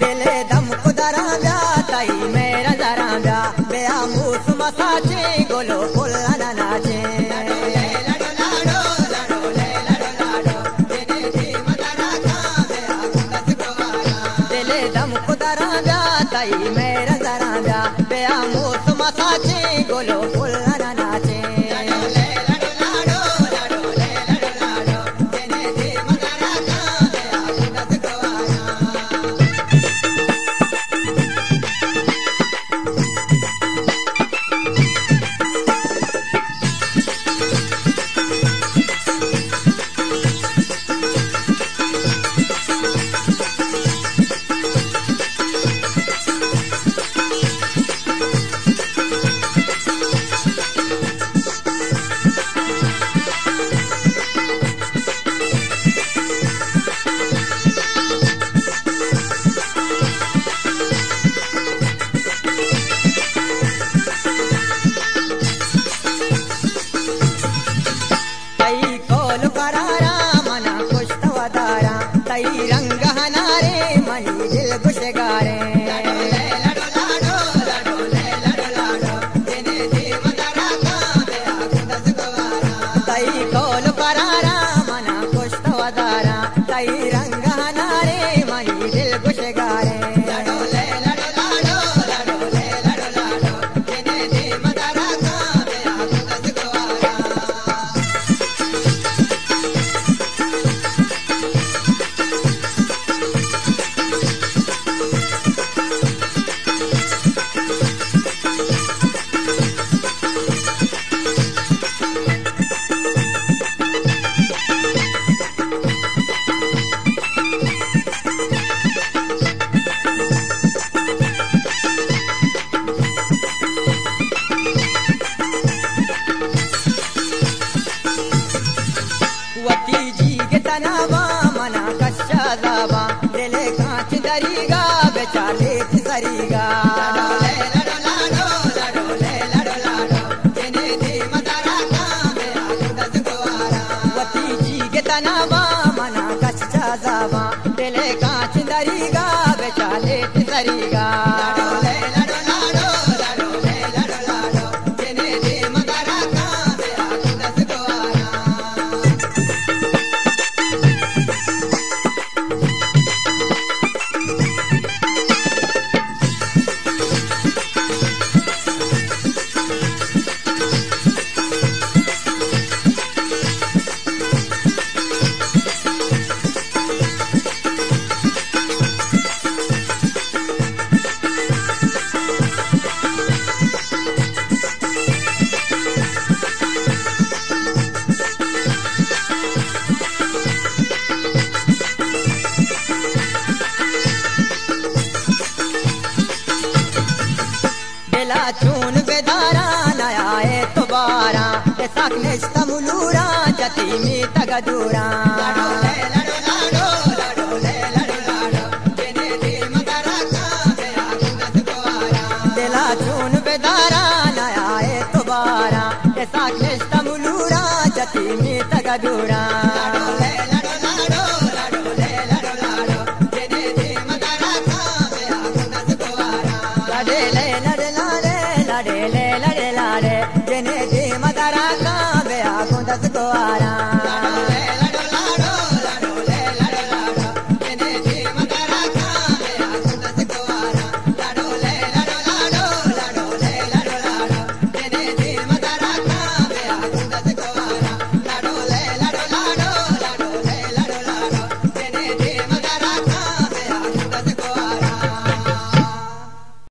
बेले दम खुदरा ब्या ताई मेरा जरा ब्या ब्या मूस मसाचे गोलो कोला नाचे। बेले दम खुदरा ब्या ताई कांच दरीगा बेचारे। నేస్తాములురా జతి మీ తగదురా తెలా చూను బెదారా